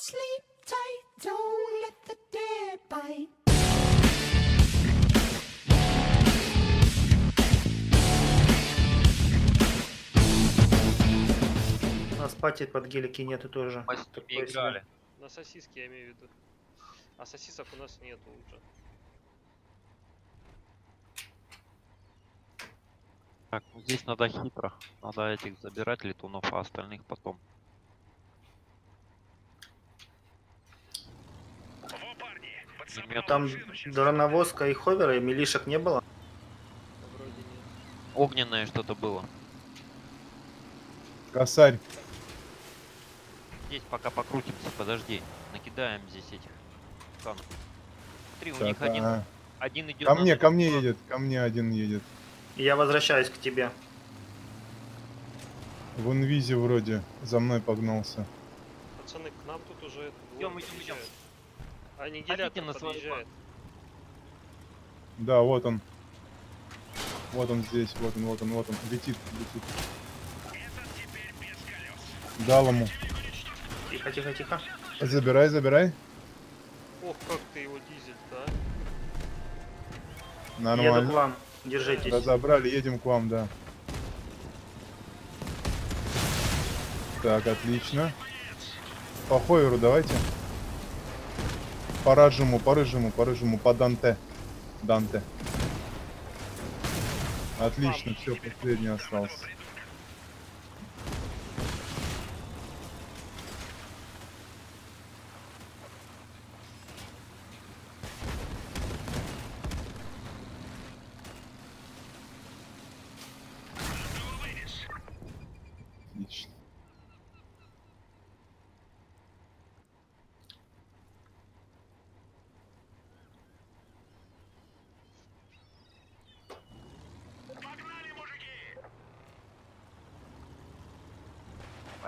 Sleep tight, don't let the dead bite. У нас пати под гелики нету тоже. Мы с играли. На сосиски я имею в виду. А сосисок у нас нету уже. Так, ну здесь надо хитро. Надо этих забирать летунов, а остальных потом. Там дроновозка и ховера, и милишек не было. Да Вроде нет. огненное что-то было. Косарь. Здесь пока покрутимся, подожди. Накидаем здесь этих танков. Смотри, у Так, них один, а, один идет Ко мне, ко мне едет, ко мне один едет. Я возвращаюсь к тебе. В инвизе вроде за мной погнался. Пацаны, к нам тут уже Идем, идем, идем. А аннигилятор на подъезжает. Да, вот он. Вот он здесь, вот он, вот он, вот он. Летит, летит. Дал ему. Тихо, тихо, тихо. Забирай, забирай. Ох, как ты его дизель-то, а? Еду к Нормально. вам. Держитесь. Разобрали, едем к вам, да. Так, отлично. По Хойеру давайте. По рыжему, по рыжему, по рыжему, по Данте. Данте. Отлично, все, последний остался.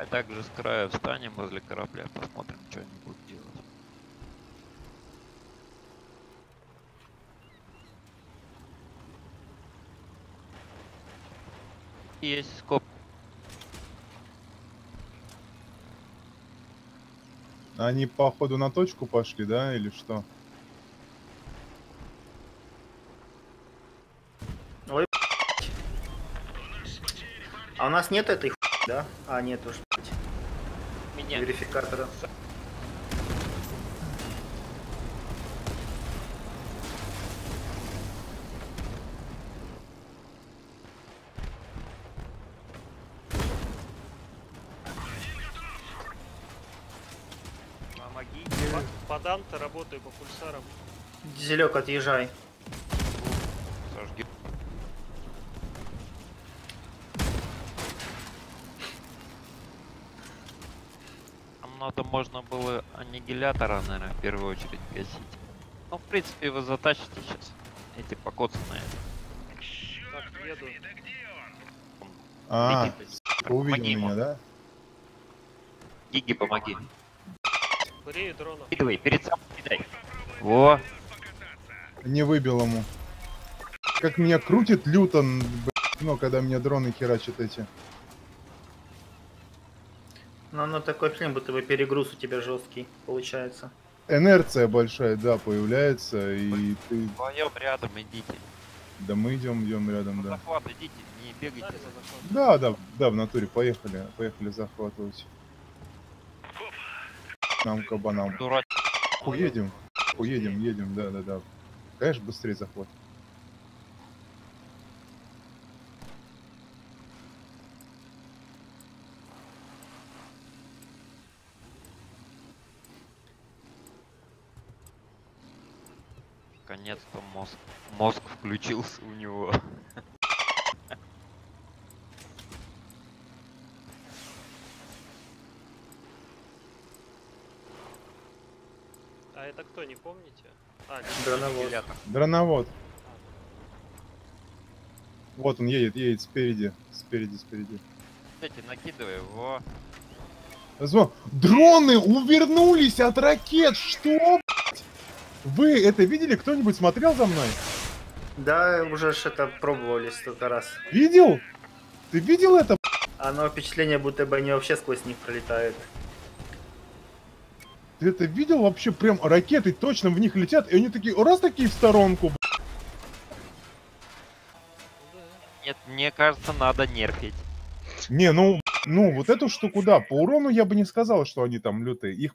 А также с края встанем возле корабля, посмотрим, что они будут делать. Есть скоп. Они походу на точку пошли, да, или что? А у нас нет этой ху- да? А, нет уж. Меня. Верификатора. Помоги. По, по Данте работаю по пульсарам. Дизелек, отъезжай. Сожги. Надо можно было аннигилятора, наверное, в первую очередь гасить. Ну, в принципе, вы затащите сейчас. Эти покоцанные. Так, еду. А, Летит. сука, увидел Помоги ему. меня, да? Гиги, помоги. Брею дрона. Кидывай, перед собой кидай. Во, Не выбил ему. Как меня крутит Лютон, блядь, ну, когда мне дроны херачат эти. Ну, оно такое ощущение, будто бы перегруз у тебя жесткий получается. Инерция большая, да, появляется, и ты... вдвоем рядом идите. Да мы идем, идем рядом, На да. захват идите, не бегайте. За захват. Да, да, да, в натуре, поехали, поехали захватывать. Нам кабанам. Дурак. Уедем, уедем, едем, да, да, да. Конечно, быстрее захват. Наконец-то мозг. Мозг включился у него. А это кто, не помните? А. Аннигилятор. Дроновод. Вот он едет, едет спереди, спереди, спереди. Кстати, накидывай его. Дроны увернулись от ракет! Что, блядь? Вы это видели? Кто-нибудь смотрел за мной? Да, уже ж это пробовали столько раз. Видел? Ты видел это? Оно впечатление, будто бы они вообще сквозь них пролетают. Ты это видел вообще? Прям ракеты точно в них летят, и они такие, раз такие в сторонку. Нет, мне кажется, надо нерфить. Не, ну, ну, вот эту штуку, да, по урону я бы не сказал, что они там лютые. Их